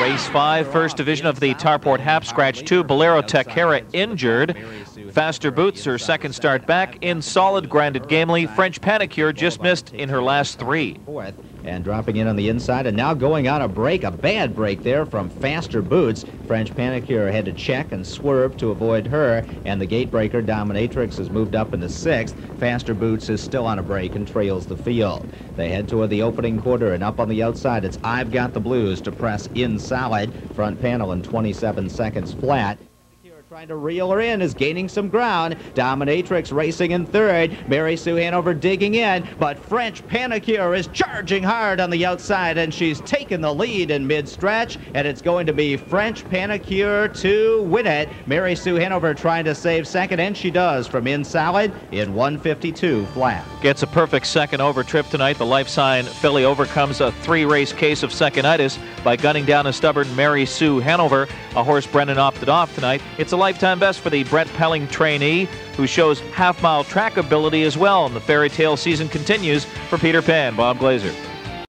Race 5, first division of the Tarport Hap Scratch 2. Bolero Techera injured. Faster Boots, her second start back. In solid, grounded Gamely. French Panicure just missed in her last three. Fourth and dropping in on the inside and now going on a break a bad break there from faster boots french panicure had to check and swerve to avoid her and the gate breaker dominatrix has moved up into sixth faster boots is still on a break and trails the field they head toward the opening quarter and up on the outside it's i've got the blues to press in solid front panel in 27 seconds flat Trying to reel her in is gaining some ground. Dominatrix racing in third. Mary Sue Hanover digging in, but French Panicure is charging hard on the outside, and she's taken the lead in mid-stretch, and it's going to be French Panicure to win it. Mary Sue Hanover trying to save second, and she does from in solid in 152 flat. Gets a perfect second over trip tonight. The life sign filly overcomes a three-race case of second-itis by gunning down a stubborn Mary Sue Hanover. A horse Brennan opted off tonight. It's a lifetime best for the Brett Pelling trainee, who shows half mile track ability as well. And the fairy tale season continues for Peter Pan. Bob Glazer.